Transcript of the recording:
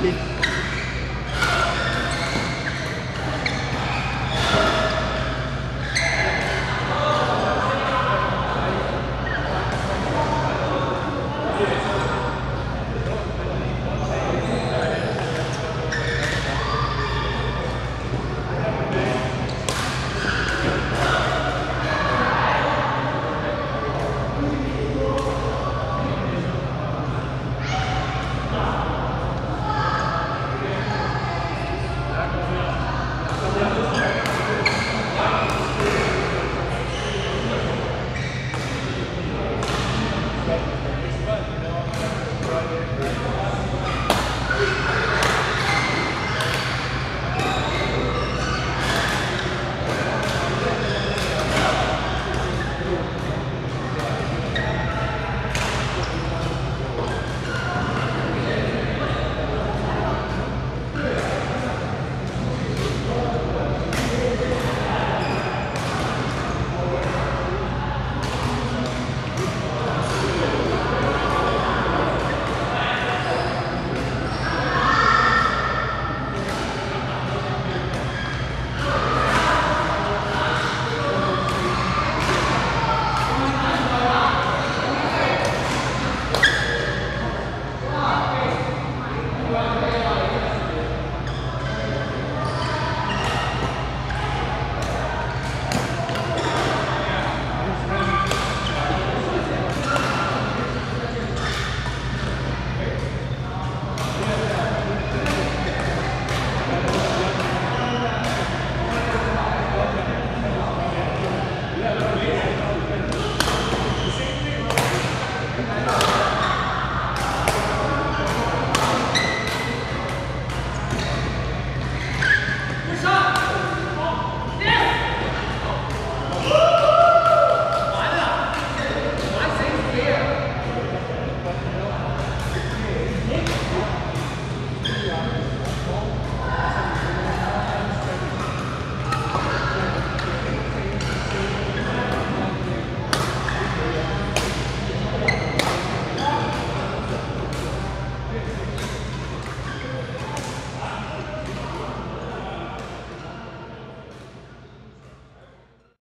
Happy